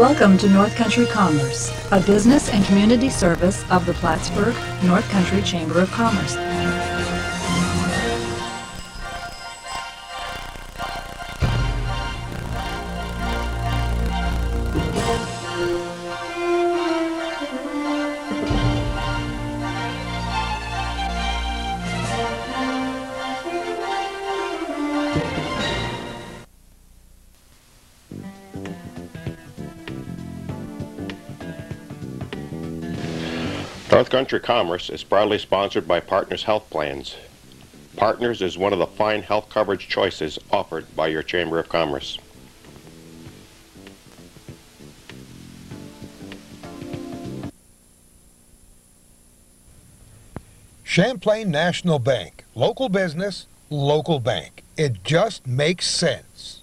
Welcome to North Country Commerce, a business and community service of the Plattsburgh North Country Chamber of Commerce. North Country Commerce is proudly sponsored by Partners Health Plans. Partners is one of the fine health coverage choices offered by your Chamber of Commerce. Champlain National Bank. Local business, local bank. It just makes sense.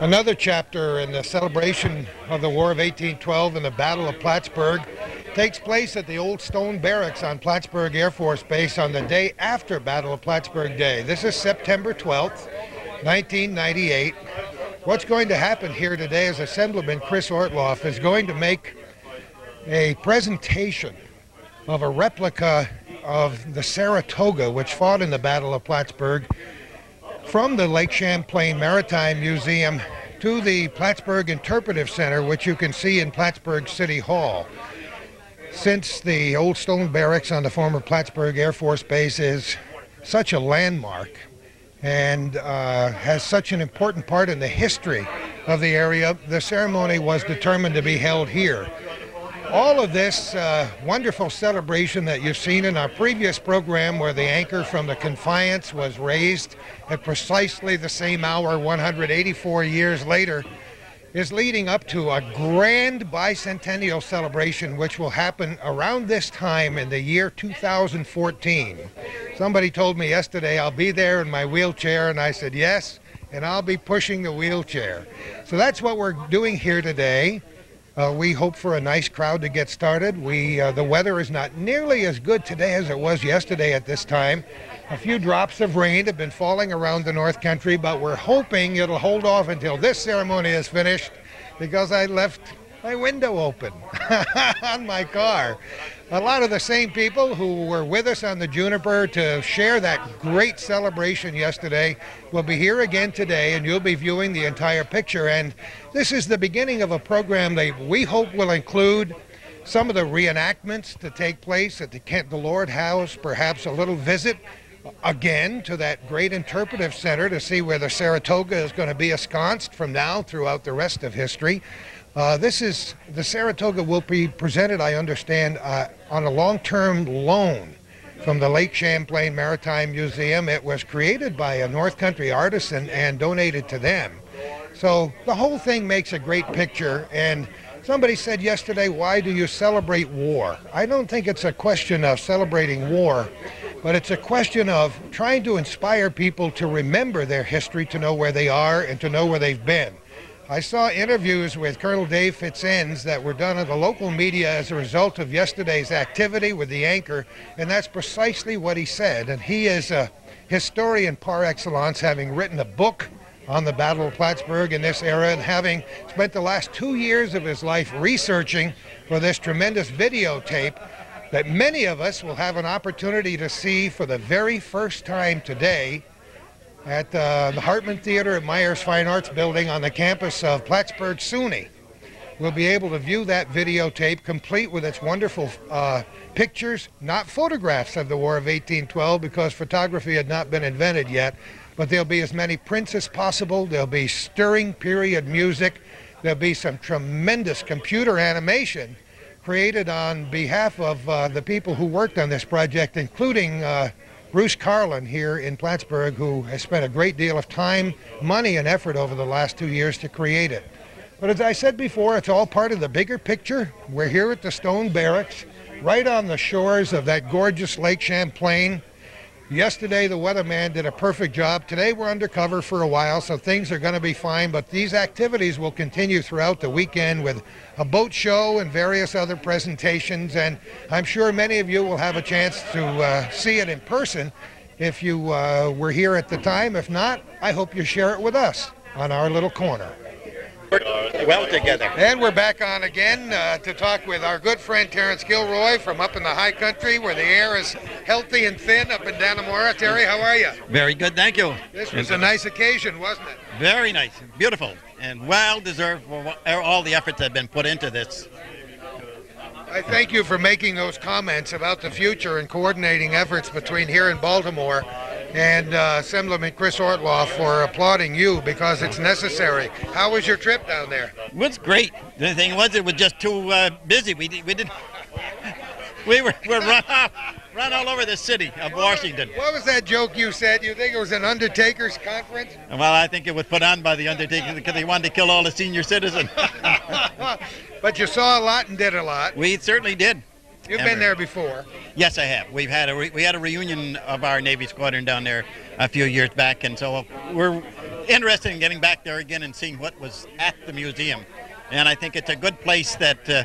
Another chapter in the celebration of the War of 1812 and the Battle of Plattsburgh takes place at the Old Stone Barracks on Plattsburgh Air Force Base on the day after Battle of Plattsburgh Day. This is September 12th, 1998. What's going to happen here today is Assemblyman Chris Ortloff is going to make a presentation of a replica of the Saratoga, which fought in the Battle of Plattsburgh, from the Lake Champlain Maritime Museum to the Plattsburgh Interpretive Center, which you can see in Plattsburgh City Hall. Since the old stone barracks on the former Plattsburgh Air Force Base is such a landmark and uh, has such an important part in the history of the area, the ceremony was determined to be held here all of this uh, wonderful celebration that you've seen in our previous program where the anchor from the Confiance was raised at precisely the same hour 184 years later is leading up to a grand bicentennial celebration which will happen around this time in the year 2014. Somebody told me yesterday I'll be there in my wheelchair and I said yes and I'll be pushing the wheelchair. So that's what we're doing here today. Uh, we hope for a nice crowd to get started. We uh, the weather is not nearly as good today as it was yesterday at this time. A few drops of rain have been falling around the North Country, but we're hoping it'll hold off until this ceremony is finished because I left my window open on my car. A lot of the same people who were with us on the Juniper to share that great celebration yesterday will be here again today, and you'll be viewing the entire picture. And this is the beginning of a program that we hope will include some of the reenactments to take place at the Kent Delord House, perhaps a little visit again to that great interpretive center to see where the Saratoga is going to be ensconced from now throughout the rest of history. Uh, this is the Saratoga will be presented, I understand, uh, on a long-term loan from the Lake Champlain Maritime Museum. It was created by a North Country artisan and donated to them. So the whole thing makes a great picture. And somebody said yesterday, why do you celebrate war? I don't think it's a question of celebrating war, but it's a question of trying to inspire people to remember their history, to know where they are, and to know where they've been. I saw interviews with Colonel Dave Fitz-Enz that were done in the local media as a result of yesterday's activity with the anchor, and that's precisely what he said. And he is a historian par excellence, having written a book on the Battle of Plattsburgh in this era and having spent the last two years of his life researching for this tremendous videotape that many of us will have an opportunity to see for the very first time today at uh, the Hartman Theater at Myers Fine Arts Building on the campus of Plattsburgh SUNY. We'll be able to view that videotape complete with its wonderful uh, pictures, not photographs of the War of 1812 because photography had not been invented yet, but there'll be as many prints as possible. There'll be stirring period music. There'll be some tremendous computer animation created on behalf of uh, the people who worked on this project, including uh, Bruce Carlin here in Plattsburgh, who has spent a great deal of time, money, and effort over the last two years to create it. But as I said before, it's all part of the bigger picture. We're here at the Stone Barracks, right on the shores of that gorgeous Lake Champlain. Yesterday, the weatherman did a perfect job. Today, we're undercover for a while, so things are going to be fine. But these activities will continue throughout the weekend with a boat show and various other presentations. And I'm sure many of you will have a chance to uh, see it in person if you uh, were here at the time. If not, I hope you share it with us on our little corner. Well together. And we're back on again uh, to talk with our good friend Terrence Gilroy from up in the high country where the air is healthy and thin up in Dannemora. Terry, how are you? Very good, thank you. This was a nice occasion, wasn't it? Very nice, beautiful, and well deserved for all the efforts that have been put into this. I thank you for making those comments about the future and coordinating efforts between here and Baltimore and uh, Assemblyman Chris Ortloff for applauding you because it's necessary. How was your trip down there? It was great. The thing was, it was just too uh, busy. We, we didn't. We were, were run, run all over the city of Washington. What was that joke you said? You think it was an Undertaker's conference? Well, I think it was put on by the Undertaker because they wanted to kill all the senior citizens. but you saw a lot and did a lot. We certainly did. You've Ever. been there before. Yes, I have. We've had a re- we had a reunion of our Navy squadron down there a few years back, and so we're interested in getting back there again and seeing what was at the museum. And I think it's a good place that uh,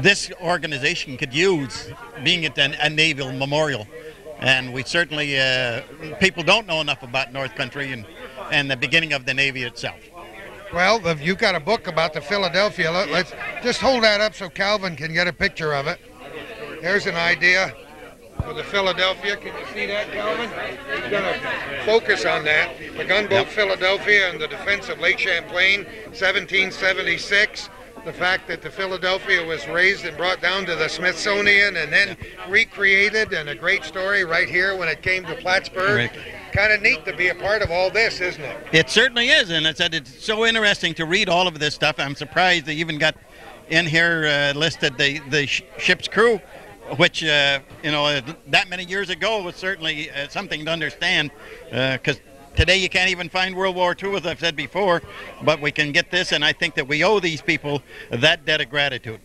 this organization could use, being at a, a naval memorial. And we certainly uh, people don't know enough about North Country and and the beginning of the Navy itself. Well, you've got a book about the Philadelphia. Let's just hold that up so Calvin can get a picture of it. There's an idea for the Philadelphia. Can you see that, Calvin? He's going to focus on that. The gunboat yep. Philadelphia and the defense of Lake Champlain, 1776. The fact that the Philadelphia was raised and brought down to the Smithsonian and then recreated, and a great story right here when it came to Plattsburgh. Kind of neat to be a part of all this, isn't it? It certainly is, and it's, it's so interesting to read all of this stuff. I'm surprised they even got in here uh, listed the, the sh- ship's crew which uh, you know uh, that many years ago was certainly uh, something to understand because uh, today you can't even find World War II as I've said before but we can get this and I think that we owe these people that debt of gratitude.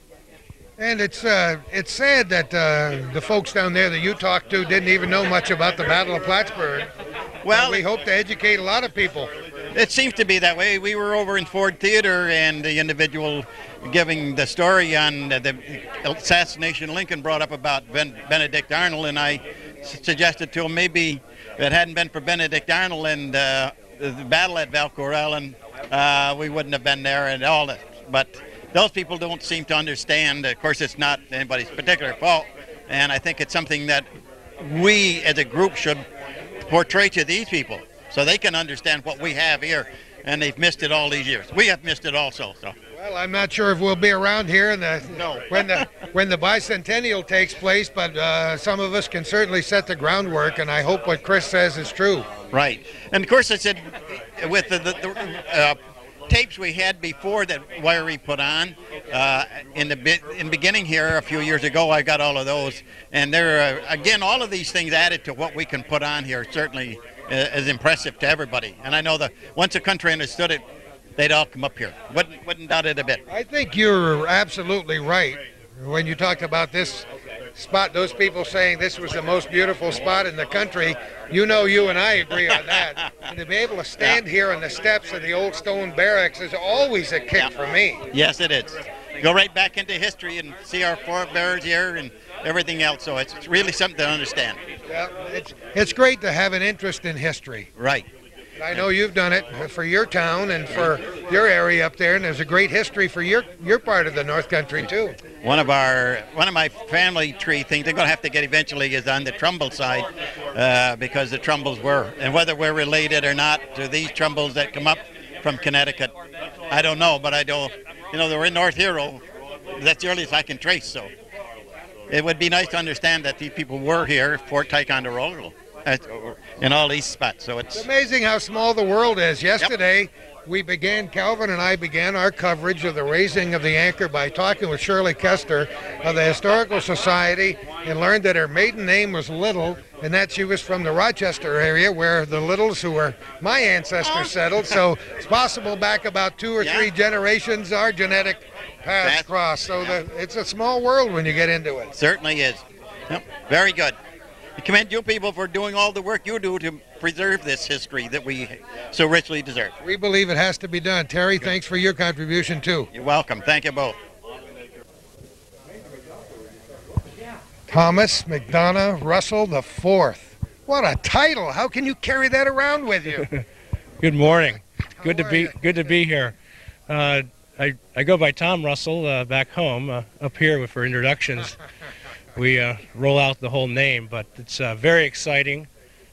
And it's uh, it's sad that uh, the folks down there that you talked to didn't even know much about the Battle of Plattsburgh. Well we hope to educate a lot of people it seems to be that way we were over in Ford Theater and the individual giving the story on the assassination Lincoln brought up about ben, Benedict Arnold, and I suggested to him maybe if it hadn't been for Benedict Arnold and uh, the battle at Valcour Island, uh, we wouldn't have been there and all that. But those people don't seem to understand. Of course, it's not anybody's particular fault, and I think it's something that we as a group should portray to these people so they can understand what we have here, and they've missed it all these years. We have missed it also. So. Well, I'm not sure if we'll be around here in the, no. when the when the bicentennial takes place, but uh, some of us can certainly set the groundwork, and I hope what Chris says is true. Right, and of course I said with the, the, the uh, tapes we had before that Wiry put on uh, in the bit, in beginning here a few years ago. I got all of those, and there uh, again all of these things added to what we can put on here certainly Uh, is impressive to everybody. And I know that once a country understood it, they'd all come up here. Wouldn't, wouldn't doubt it a bit. I think you're absolutely right when you talked about this spot. Those people saying this was the most beautiful spot in the country. You know, you and I agree on that. and to be able to stand yeah. here on the steps of the old stone barracks is always a kick yeah. for me. Yes, it is. Go right back into history and see our forebears here and everything else. So it's really something to understand. Yeah, it's it's great to have an interest in history. Right. I know you've done it for your town and for your area up there, and there's a great history for your your part of the North Country too. One of our one of my family tree things they're going to have to get eventually is on the Trumbull side uh, because the Trumbulls were, and whether we're related or not to these Trumbulls that come up from Connecticut, I don't know, but I don't. you know, they were in North Hero. That's the earliest I can trace. So it would be nice to understand that these people were here, Fort Ticonderoga in all these spots. So it's, it's amazing how small the world is. Yesterday, yep. we began, Calvin and I began our coverage of the raising of the anchor by talking with Shirley Kester of the Historical Society and learned that her maiden name was Little and that she was from the Rochester area where the Littles, who were my ancestors, oh. settled. So it's possible back about two or yeah. three generations, our genetic paths cross. So the, it's a small world when you get into it. Certainly is. Yep. Very good. I commend you people for doing all the work you do to preserve this history that we so richly deserve. We believe it has to be done. Terry, thanks for your contribution too. You're welcome. Thank you both. Thomas Macdonough Russell the fourth. What a title! How can you carry that around with you? Good morning. Good to be you? good to be here. Uh, I I go by Tom Russell uh, back home uh, up here for introductions. we uh, roll out the whole name, but it's uh, very exciting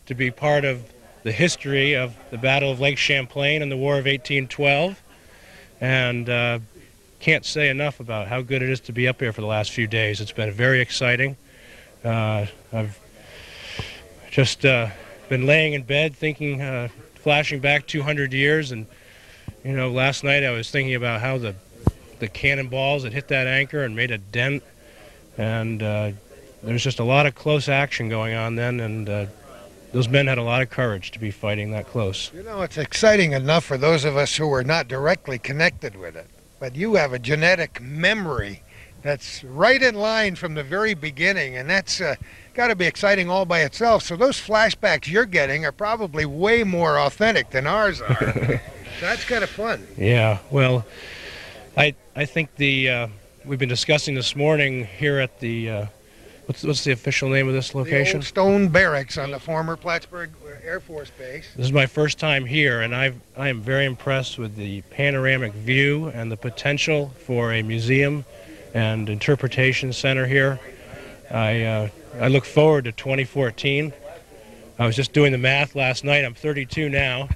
to be part of the history of the Battle of Lake Champlain and the War of 1812, and uh, can't say enough about how good it is to be up here for the last few days. It's been very exciting. Uh, I've just uh, been laying in bed thinking, uh, flashing back 200 years, and you know, last night I was thinking about how the the cannonballs had hit that anchor and made a dent, and uh, there's just a lot of close action going on then, and uh, those men had a lot of courage to be fighting that close. You know, it's exciting enough for those of us who are not directly connected with it. But you have a genetic memory that's right in line from the very beginning, and that's uh, got to be exciting all by itself. So those flashbacks you're getting are probably way more authentic than ours are. that's kind of fun. Yeah, well, I I think the uh, we've been discussing this morning here at the uh, what's what's the official name of this The location? old stone barracks on the former Plattsburgh Air Force Base. This is my first time here, and I've, I am very impressed with the panoramic view and the potential for a museum and interpretation center here. I, uh, I look forward to 2014. I was just doing the math last night. I'm 32 now.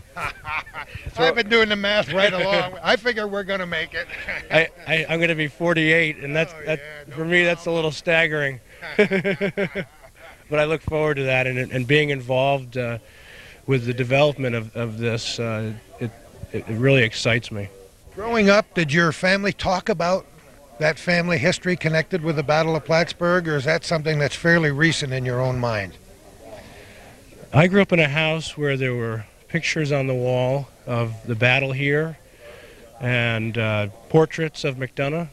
So I've been doing the math right along. I figure we're going to make it. I, I, I'm going to be 48, and that's, Oh, that, yeah, for no me, that's a little staggering. but I look forward to that and, and being involved uh, with the development of, of this. Uh, it, it it really excites me. Growing up, did your family talk about that family history connected with the Battle of Plattsburgh, or is that something that's fairly recent in your own mind? I grew up in a house where there were pictures on the wall of the battle here and uh, portraits of Macdonough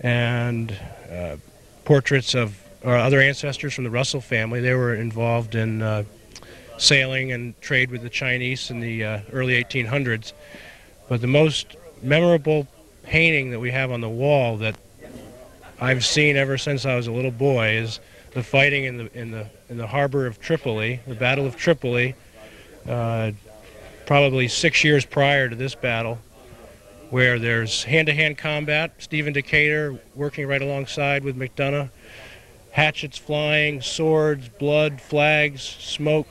and uh, portraits of our other ancestors from the Russell family. They were involved in uh, sailing and trade with the Chinese in the uh, early 1800s. But the most memorable painting that we have on the wall that I've seen ever since I was a little boy is the fighting in the in the in the harbor of Tripoli, the Battle of Tripoli, uh, probably six years prior to this battle, where there's hand-to-hand combat. Stephen Decatur working right alongside with Macdonough, hatchets flying, swords, blood, flags, smoke,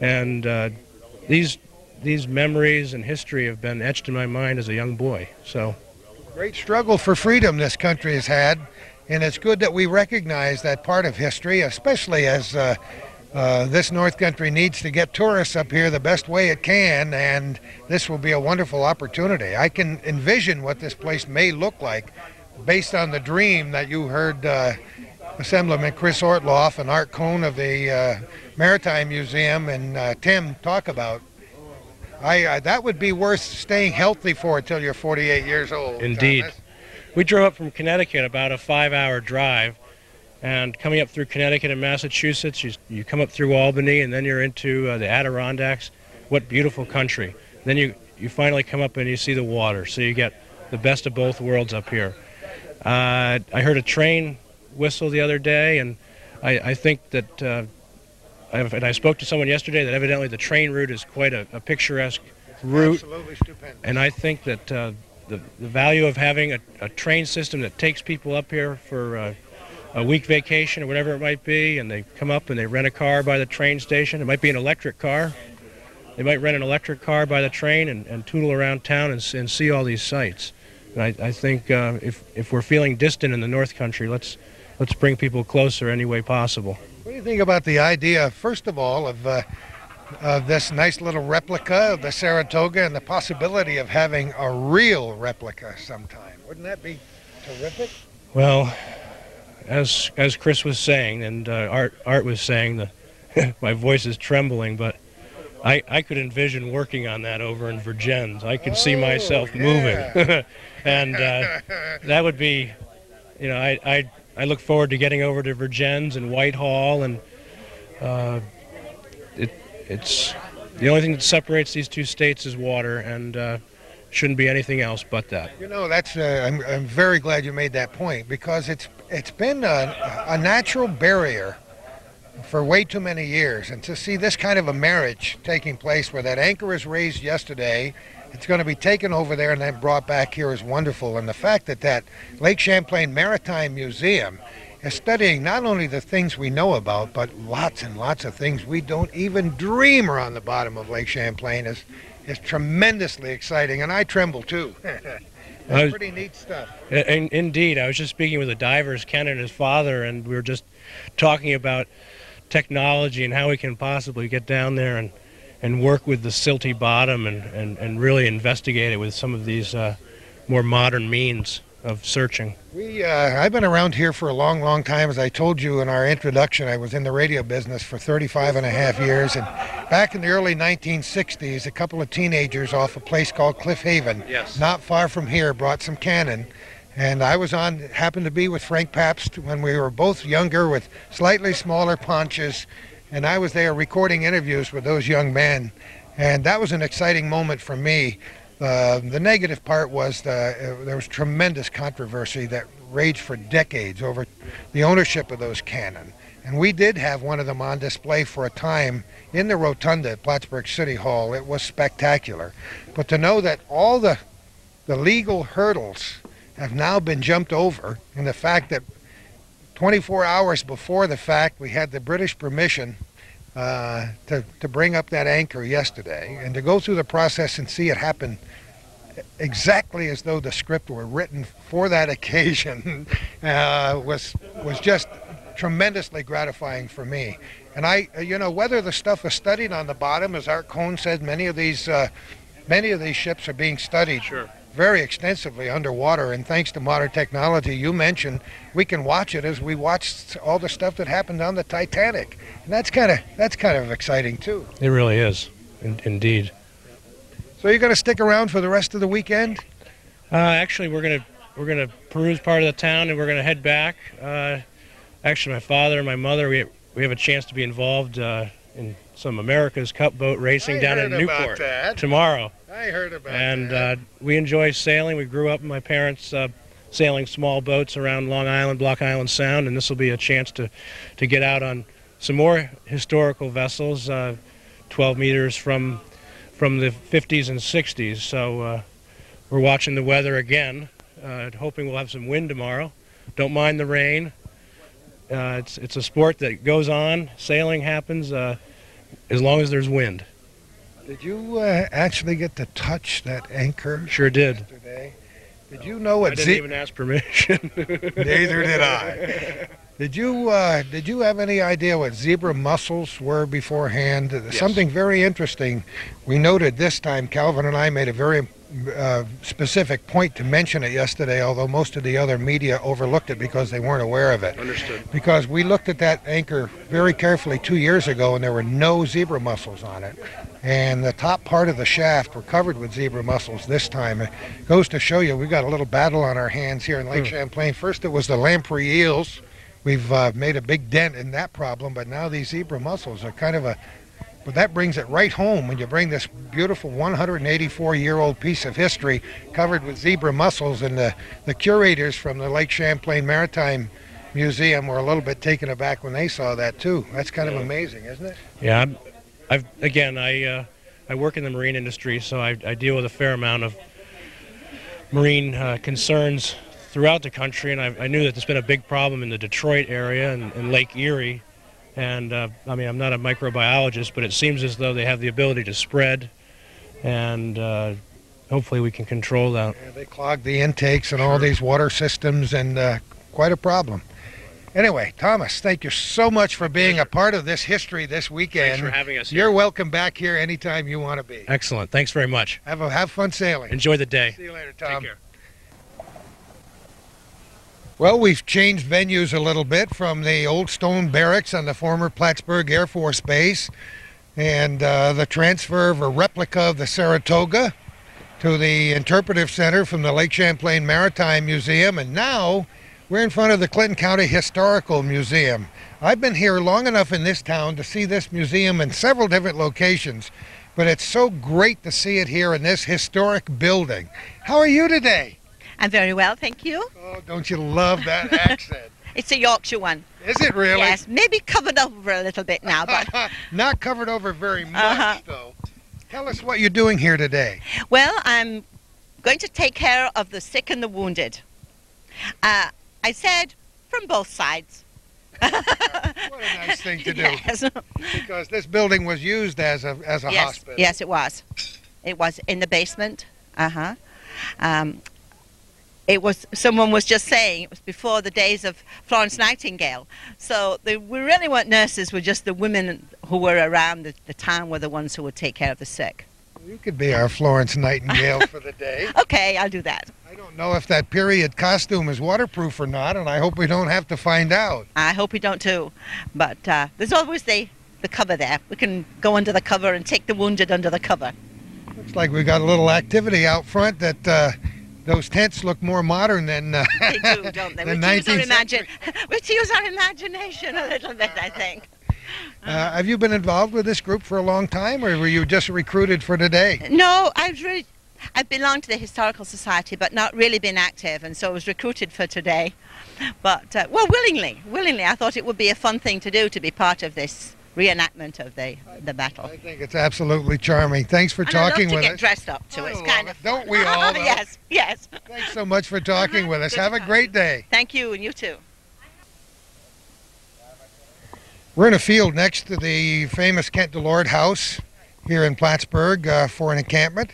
and uh, these these memories and history have been etched in my mind as a young boy. So. Great struggle for freedom this country has had, and it's good that we recognize that part of history, especially as uh, uh, this North Country needs to get tourists up here the best way it can, and this will be a wonderful opportunity. I can envision what this place may look like based on the dream that you heard uh, Assemblyman Chris Ortloff and Art Cohn of the uh, Maritime Museum and uh, Tim talk about. I, uh, that would be worth staying healthy for until you're 48 years old. Indeed. Thomas. We drove up from Connecticut, about a five-hour drive, and coming up through Connecticut and Massachusetts, you, you come up through Albany, and then you're into uh, the Adirondacks. What beautiful country! Then you you finally come up and you see the water, so you get the best of both worlds up here. Uh, I heard a train whistle the other day, and I, I think that. Uh, I've, and I spoke to someone yesterday that evidently the train route is quite a, a picturesque route. Absolutely stupendous. And I think that uh, the, the value of having a, a train system that takes people up here for uh, a week vacation or whatever it might be, and they come up and they rent a car by the train station. It might be an electric car. They might rent an electric car by the train and, and tootle around town and, and see all these sights. And I, I think uh, if, if we're feeling distant in the North Country, let's, let's bring people closer any way possible. What do you think about the idea, first of all, of, uh, of this nice little replica of the Saratoga and the possibility of having a real replica sometime? Wouldn't that be terrific? Well, as as Chris was saying, and uh, Art Art was saying, the my voice is trembling, but I I could envision working on that over in Vergennes. I could see Oh, myself yeah. moving, and uh, that would be, you know, I I I look forward to getting over to Vergennes and Whitehall, and uh, it's the only thing that separates these two states is water, and uh, shouldn't be anything else but that. You know, that's uh, I'm, I'm very glad you made that point because it's it's been a, a natural barrier for way too many years. And to see this kind of a marriage taking place where that anchor was raised yesterday, it's going to be taken over there and then brought back here is wonderful. And the fact that that Lake Champlain Maritime Museum is studying not only the things we know about, but lots and lots of things we don't even dream are on the bottom of Lake Champlain is, is tremendously exciting. And I tremble too. That's was- pretty neat stuff. In, indeed, I was just speaking with the divers, Ken and his father, and we were just talking about technology and how we can possibly get down there and, and work with the silty bottom and, and, and really investigate it with some of these uh, more modern means of searching. We, uh, I've been around here for a long, long time. As I told you in our introduction, I was in the radio business for 35 and a half years. And back in the early 1960s, a couple of teenagers off a place called Cliff Haven, Yes. not far from here, brought some cannon. And I was on, happened to be with Frank Pabst when we were both younger with slightly smaller paunches. And I was there recording interviews with those young men. And that was an exciting moment for me. Uh, the negative part was the, uh, there was tremendous controversy that raged for decades over the ownership of those cannon. And we did have one of them on display for a time in the rotunda at Plattsburgh City Hall. It was spectacular. But to know that all the, the legal hurdles have now been jumped over, and the fact that 24 hours before the fact we had the British permission uh, to, to bring up that anchor yesterday and to go through the process and see it happen exactly as though the script were written for that occasion uh, was was just tremendously gratifying for me. And I, you know, whether the stuff is studied on the bottom, as Art Cohn said, many of these uh, many of these ships are being studied very extensively underwater. And thanks to modern technology, you mentioned, we can watch it as we watched all the stuff that happened on the Titanic. And that's kind of that's kind of exciting too. It really is, in, indeed. So you're going to stick around for the rest of the weekend? Uh, actually, we're gonna we're gonna peruse part of the town and we're gonna head back. Uh, actually, my father and my mother we we have a chance to be involved uh, in some America's Cup boat racing I down in Newport tomorrow. I heard about it. and that. uh, we enjoy sailing. We grew up, my parents uh, sailing small boats around Long Island, Block Island Sound, and this will be a chance to to get out on some more historical vessels, uh, 12 meters from from the 50s and 60s. So uh, we're watching the weather again, uh, hoping we'll have some wind tomorrow. Don't mind the rain. Uh, it's it's a sport that goes on. Sailing happens uh, as long as there's wind. Did you uh, actually get to touch that anchor Sure did. yesterday? Did you know I what? didn't ze- even ask permission. Neither did I. Did you uh, did you have any idea what zebra mussels were beforehand? Something very interesting. We noted this time. Calvin and I made a very uh, specific point to mention it yesterday, although most of the other media overlooked it because they weren't aware of it. Understood. Because we looked at that anchor very carefully two years ago, and there were no zebra mussels on it. And the top part of the shaft were covered with zebra mussels this time. It goes to show you we've got a little battle on our hands here in Lake Champlain. First, it was the lamprey eels. We've uh, made a big dent in that problem, but now these zebra mussels are kind of a. But that brings it right home when you bring this beautiful 184 year old piece of history covered with zebra mussels. And the, the curators from the Lake Champlain Maritime Museum were a little bit taken aback when they saw that, too. That's kind of amazing, isn't it? Yeah, I'm, I've again, I uh, I work in the marine industry, so I, I deal with a fair amount of marine uh, concerns throughout the country, and I, I knew that there's been a big problem in the Detroit area and, and Lake Erie. And uh, I mean, I'm not a microbiologist, but it seems as though they have the ability to spread, and uh, hopefully we can control that. Yeah, they clog the intakes and all these water systems, and uh, quite a problem. Anyway, Thomas, thank you so much for being a part of this history this weekend. Thanks for having us You're welcome back here anytime you want to be. Excellent. Thanks very much. Have a, have fun sailing. Enjoy the day. See you later, Take Tom. care. Well, we've changed venues a little bit from the old stone barracks on the former Plattsburgh Air Force Base and uh, the transfer of a replica of the Saratoga to the Interpretive Center from the Lake Champlain Maritime Museum. And now we're in front of the Clinton County Historical Museum. I've been here long enough in this town to see this museum in several different locations, but it's so great to see it here in this historic building. How are you today? I'm very well, thank you. Oh, don't you love that accent? It's a Yorkshire one. Is it really? Yes, maybe covered over a little bit now, but Not covered over very much, Uh-huh. though. Tell us what you're doing here today. well, I'm going to take care of the sick and the wounded. Uh, I said from both sides. What a nice thing to do. Yes. Because this building was used as a as a yes, hospital. yes, it was. It was in the basement. Uh huh. Um, it was. Someone was just saying it was before the days of Florence Nightingale. So we really weren't nurses. We're just the women who were around the, the town were the ones who would take care of the sick. You could be our Florence Nightingale for the day. Okay, I'll do that. I don't know if that period costume is waterproof or not, and I hope we don't have to find out. I hope we don't too. But uh, there's always the the cover there. We can go under the cover and take the wounded under the cover. Looks like we got a little activity out front that uh, those tents look more modern than uh, They do, don't they? the We use our 19th imagine. We use our imagination a little bit, I think. Uh, have you been involved with this group for a long time, or were you just recruited for today? No, I've really, I belong to the Historical Society, but not really been active, and so I was recruited for today. But, uh, well, willingly, willingly. I thought it would be a fun thing to do to be part of this reenactment of the, the battle. I think it's absolutely charming. Thanks for And talking I love with to get us. dressed up too. I It's kind it. of Don't we all, yes, yes. Thanks so much for talking with us. Good Have a great day. Thank you, and you too. We're in a field next to the famous Kent Delord House here in Plattsburgh uh, for an encampment,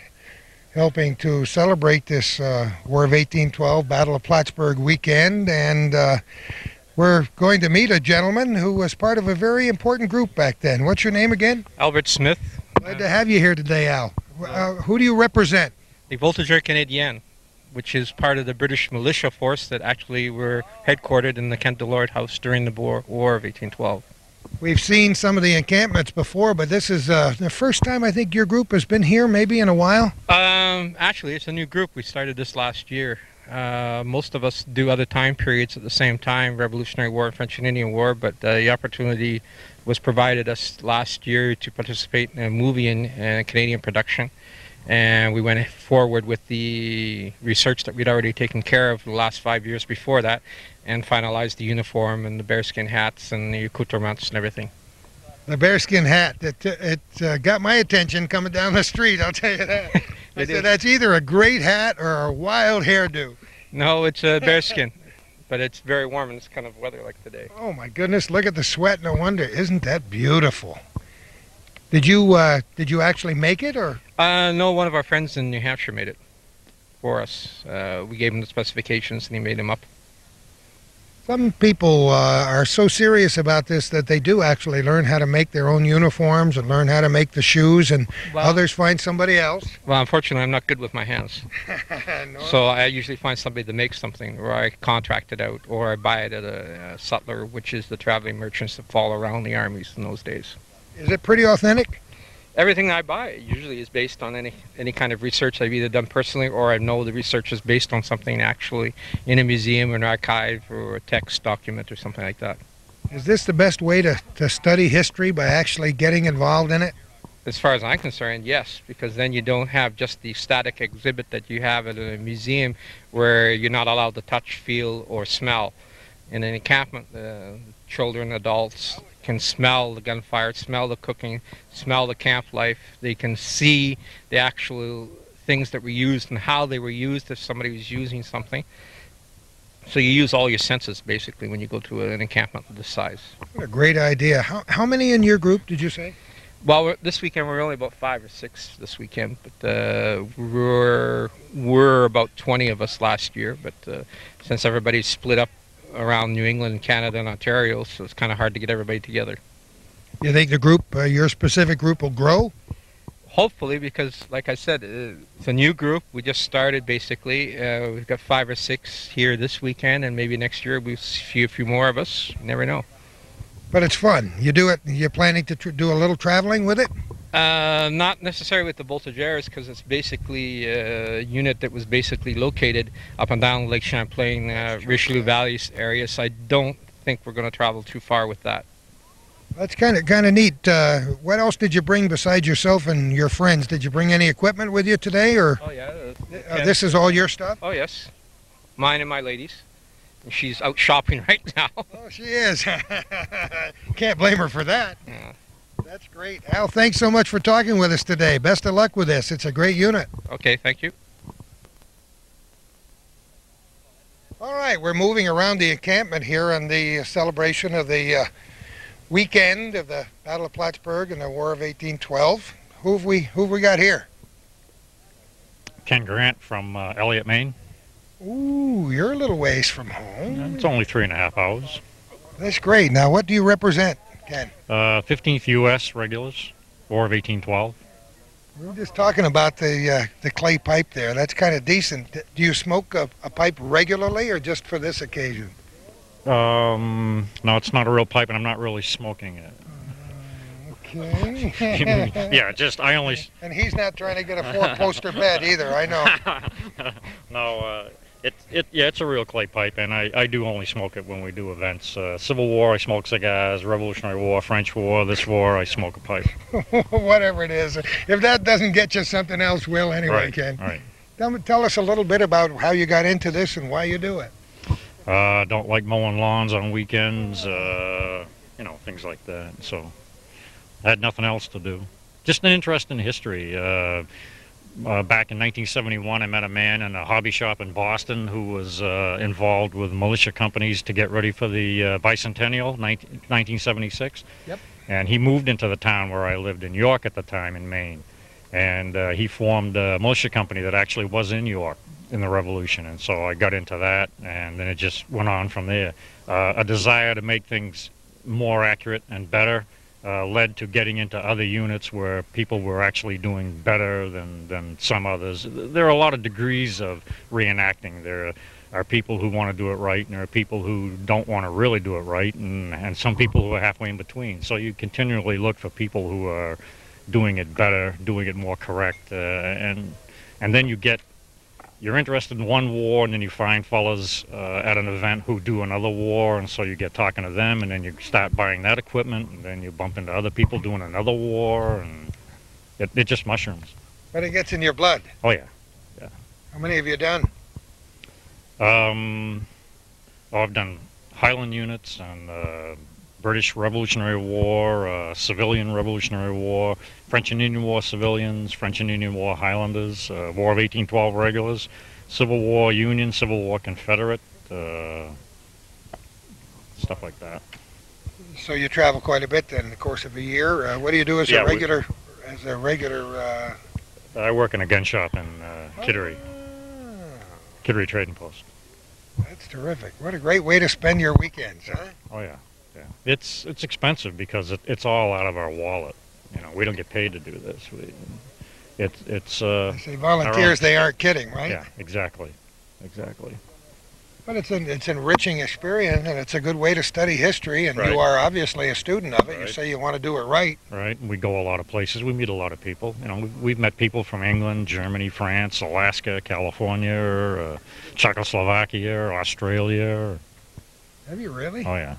helping to celebrate this uh, War of 1812 Battle of Plattsburgh weekend. And uh, we're going to meet a gentleman who was part of a very important group back then. What's your name again? Albert Smith, Glad to have you here today, Al. Uh, who do you represent? the Voltigeur Canadien, which is part of the British militia force that actually were headquartered in the Kent Delord House during the War, War of 1812. We've seen some of the encampments before, but this is uh, the first time I think your group has been here, maybe in a while. Um, actually, it's a new group. We started this last year. Uh, most of us do other time periods at the same time, Revolutionary War and French and Indian War, but uh, the opportunity was provided us last year to participate in a movie in, in Canadian production. And we went forward with the research that we'd already taken care of the last five years before that and finalized the uniform and the bearskin hats and the accoutrements and everything. The bearskin hat. It, it uh, got my attention coming down the street, I'll tell you that. I It said, is. that's either a great hat or a wild hairdo. No, it's a bearskin, but it's very warm in this kind of weather like today. Oh, my goodness, look at the sweat. No wonder. Isn't that beautiful? Did you uh, did you actually make it, or Uh, no, one of our friends in New Hampshire made it for us. Uh, we gave him the specifications and he made them up. Some people uh, are so serious about this that they do actually learn how to make their own uniforms and learn how to make the shoes, and Well, others find somebody else. well, unfortunately, I'm not good with my hands. No, So I usually find somebody to make something, or I contract it out, or I buy it at a, a sutler, which is the traveling merchants that fall around the armies in those days. Is it pretty authentic? Everything I buy usually is based on any any kind of research I've either done personally or I know the research is based on something actually in a museum or an archive or a text document or something like that. Is this the best way to, to study history by actually getting involved in it? As far as I'm concerned, yes, because then you don't have just the static exhibit that you have at a museum where you're not allowed to touch, feel, or smell. In an encampment, uh, children, adults can smell the gunfire, smell the cooking, smell the camp life. They can see the actual things that were used and how they were used if somebody was using something. So you use all your senses basically when you go to an encampment of this size. What a great idea. How, how many in your group did you say? Well, this weekend we're only about five or six this weekend, but uh, we're we're about 20 of us last year. But uh, since everybody's split up around New England, Canada, and Ontario, so it's kind of hard to get everybody together. You think the group, uh, your specific group, will grow? Hopefully, because like I said, uh, it's a new group. We just started basically. Uh, we've got five or six here this weekend, and maybe next year we'll see a few more of us. You never know. But it's fun. You do it. You're planning to tr- do a little traveling with it. Uh, not necessarily with the Voltigeurs because it's basically a unit that was basically located up and down Lake Champlain, uh, Richelieu Valley area. So I don't think we're going to travel too far with that. That's kind of kind of neat. Uh, what else did you bring besides yourself and your friends? Did you bring any equipment with you today, or Oh yeah. uh, this is all your stuff? Oh yes, mine and my ladies. She's out shopping right now. Oh, she is. Can't blame her for that. Yeah. That's great. Al, thanks so much for talking with us today. Best of luck with this. It's a great unit. Okay, thank you. All right, we're moving around the encampment here on the celebration of the uh, weekend of the Battle of Plattsburgh and the War of 1812. Who have we, who have we got here? Ken Grant from uh, Eliot, Maine. Ooh, you're a little ways from home. It's only three and a half hours. That's great. Now, what do you represent, Ken? Uh, 15th U.S. regulars, War of 1812. We were just talking about the uh, the clay pipe there. That's kind of decent. Do you smoke a, a pipe regularly or just for this occasion? Um, no, it's not a real pipe, and I'm not really smoking it. Okay. yeah, just I only. And he's not trying to get a four-poster bed either. I know. no, uh, it, it, yeah, it's a real clay pipe, and I, I do only smoke it when we do events. Uh, Civil War, I smoke cigars. Revolutionary War, French War, this war, I smoke a pipe. Whatever it is. If that doesn't get you, something else will anyway, right, Ken. right. Tell, tell us a little bit about how you got into this and why you do it. Uh, don't like mowing lawns on weekends, uh, you know, things like that. So I had nothing else to do. Just an interest in history. Uh, back in 1971, I met a man in a hobby shop in Boston who was uh, involved with militia companies to get ready for the uh, bicentennial, 19, 1976. Yep. And he moved into the town where I lived in York at the time in Maine. And uh, he formed a militia company that actually was in York in the Revolution. And so I got into that, and then it just went on from there. Uh, a desire to make things more accurate and better uh, led to getting into other units where people were actually doing better than, than some others. There are a lot of degrees of reenacting. There are people who want to do it right, and there are people who don't want to really do it right, and, and some people who are halfway in between. So you continually look for people who are doing it better, doing it more correct, uh, and and then you get you're interested in one war, and then you find fellas uh, at an event who do another war, and so you get talking to them, and then you start buying that equipment, and then you bump into other people doing another war, and it, it just mushrooms. But it gets in your blood. Oh yeah. yeah. How many have you done? Um, oh, I've done Highland units and uh, British Revolutionary War, uh, Civilian Revolutionary War, French and Indian War civilians, French and Indian War Highlanders, uh, War of 1812 regulars, Civil War Union, Civil War Confederate, uh, stuff like that. So you travel quite a bit then in the course of a year. Uh, what do you do as Yeah, a we- regular, as a regular? Uh, I work in a gun shop in uh, Kittery, ah, Kittery Trading Post. that's terrific. What a great way to spend your weekends, huh? Oh yeah, yeah. It's it's expensive because it, it's all out of our wallet. You know, we don't get paid to do this. We, it's it's uh, I say volunteers, they aren't kidding, right? yeah, exactly, exactly. But it's an it's enriching experience, and it's a good way to study history. And Right. you are obviously a student of it. You say you want to do it right. Right, we go a lot of places. We meet a lot of people. You know, we- we've met people from England, Germany, France, Alaska, California, uh, Czechoslovakia, Australia. Have you really? Oh yeah,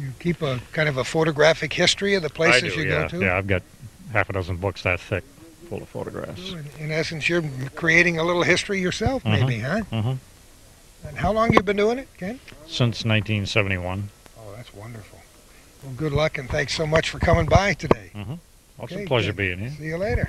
You keep a kind of a photographic history of the places do. you yeah, go to. yeah. I've got half a dozen books that thick, full of photographs. In, in essence, you're creating a little history yourself, Mhm. maybe, huh? Mm-hmm. And how long you been doing it, Ken? Since 1971. Oh, that's wonderful. Well, good luck, and thanks so much for coming by today. Mm-hmm. Well, it's Okay, a pleasure good. being here. See you later.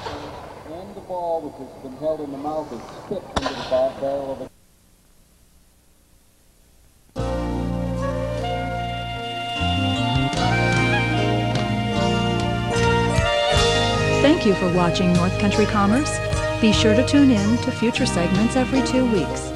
and the ball, which has been held in the mouth, is spit into the ba- barrel of the Thank you for watching North Country Commerce. Be sure to tune in to future segments every two weeks.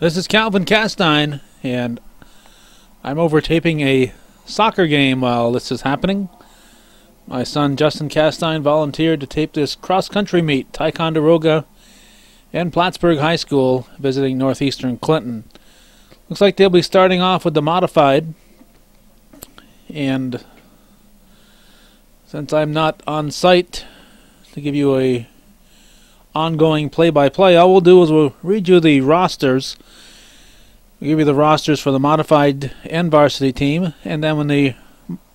This is Calvin Castine, and I'm over taping a soccer game while this is happening. My son Justin Castine volunteered to tape this cross country meet, Ticonderoga and Plattsburgh High School, visiting northeastern Clinton. Looks like they'll be starting off with the modified, and since I'm not on site to give you a ongoing play-by-play, all we'll do is we'll read you the rosters. We'll give you the rosters for the modified and varsity team, and then when the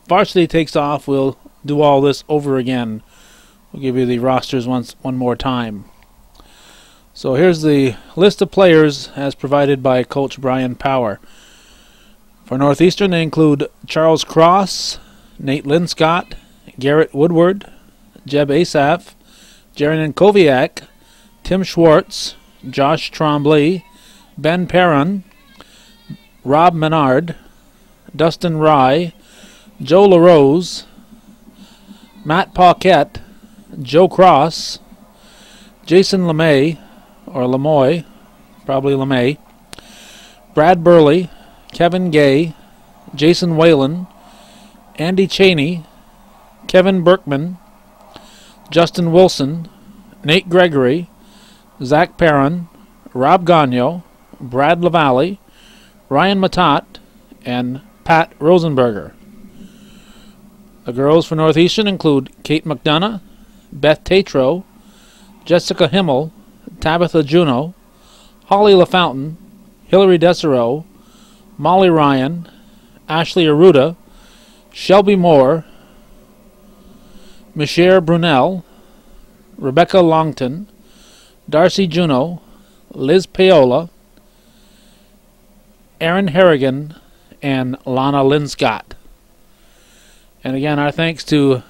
varsity takes off, we'll do all this over again. We'll give you the rosters once one more time. So here's the list of players as provided by Coach Brian Power. For Northeastern, they include Charles Cross, Nate Linscott, Garrett Woodward, Jeb Asaf, Jaron Koviak, Tim Schwartz, Josh Trombley, Ben Perron, Rob Menard, Dustin Rye, Joe LaRose, Matt Paquette, Joe Cross, Jason LeMay, or Lemoy, probably LeMay, Brad Burley, Kevin Gay, Jason Whalen, Andy Cheney, Kevin Berkman, Justin Wilson, Nate Gregory, Zach Perrin, Rob Gagno, Brad LaValle, Ryan Matat, and Pat Rosenberger. The girls for Northeastern include Kate McDonough, Beth Tatro, Jessica Himmel, Tabitha Juno, Holly LaFountain, Hillary Desereau, Molly Ryan, Ashley Aruda, Shelby Moore, Michelle Brunel, Rebecca Longton, Darcy Juno, Liz Paola, Aaron Harrigan, and Lana Linscott. And again, our thanks to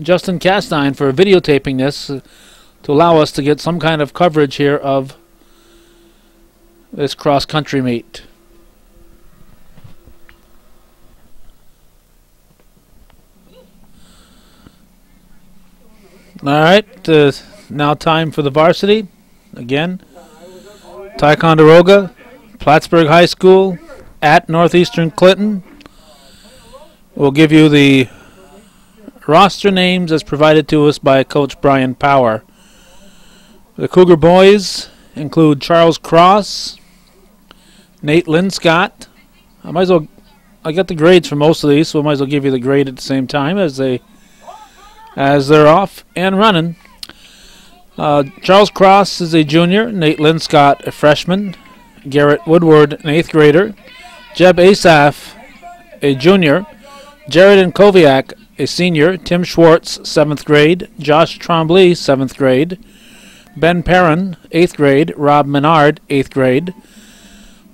Justin Castine for videotaping this to allow us to get some kind of coverage here of this cross country meet. All right, uh, now time for the varsity. Again, Ticonderoga, Plattsburgh High School, at Northeastern Clinton. We'll give you the roster names as provided to us by Coach Brian Power. The Cougar boys include Charles Cross, Nate Linscott. I might as well. I got the grades for most of these, so I might as well give you the grade at the same time as they as they're off and running. Uh, Charles Cross is a junior, Nate Linscott a freshman, Garrett Woodward an eighth grader, Jeb Asaf a junior, Jared and Koviak a senior, Tim Schwartz seventh grade, Josh Trombley seventh grade, Ben Perrin eighth grade, Rob Menard eighth grade,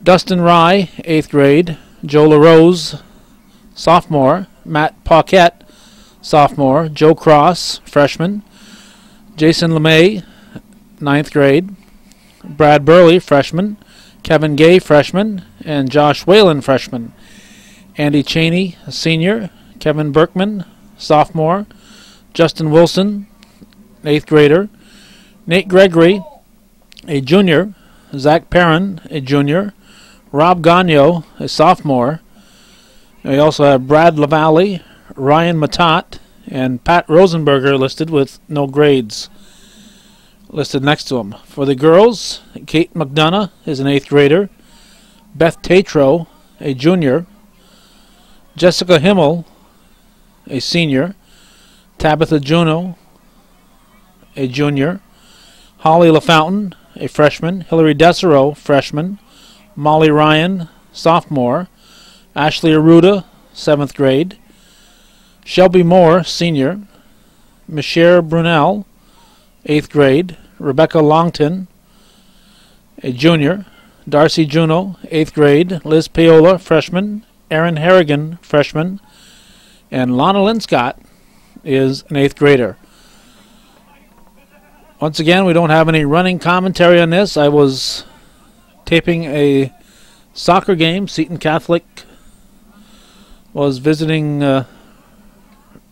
Dustin Rye eighth grade, Joe LaRose sophomore, Matt Paquette sophomore, Joe Cross, freshman, Jason LeMay, ninth grade, Brad Burley, freshman, Kevin Gay, freshman, and Josh Whalen, freshman. Andy Cheney, senior, Kevin Berkman, sophomore, Justin Wilson, eighth grader, Nate Gregory, a junior, Zach Perrin, a junior, Rob Gagno, a sophomore. We also have Brad LaValle, Ryan Matat, and Pat Rosenberger listed with no grades listed next to him. For the girls, Kate McDonough is an eighth grader, Beth Tatro, a junior, Jessica Himmel, a senior, Tabitha Juno, a junior, Holly LaFountain, a freshman, Hillary Desereau, freshman, Molly Ryan, sophomore, Ashley Aruda, seventh grade, Shelby Moore, senior, Michelle Brunel, eighth grade, Rebecca Longton, a junior, Darcy Juno, eighth grade, Liz Paola, freshman, Aaron Harrigan, freshman, and Lana Linscott is an eighth grader. Once again, we don't have any running commentary on this. I was taping a soccer game. Seton Catholic was visiting uh,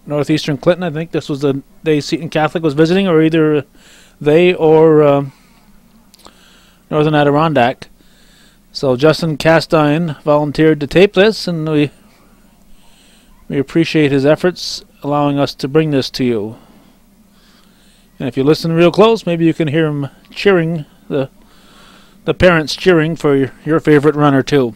Northeastern Clinton. I think this was the day Seton Catholic was visiting, or either they or uh, Northern Adirondack. So Justin Castine volunteered to tape this, and we we appreciate his efforts allowing us to bring this to you. And if you listen real close, maybe you can hear him cheering the the parents cheering for your, your favorite runner too.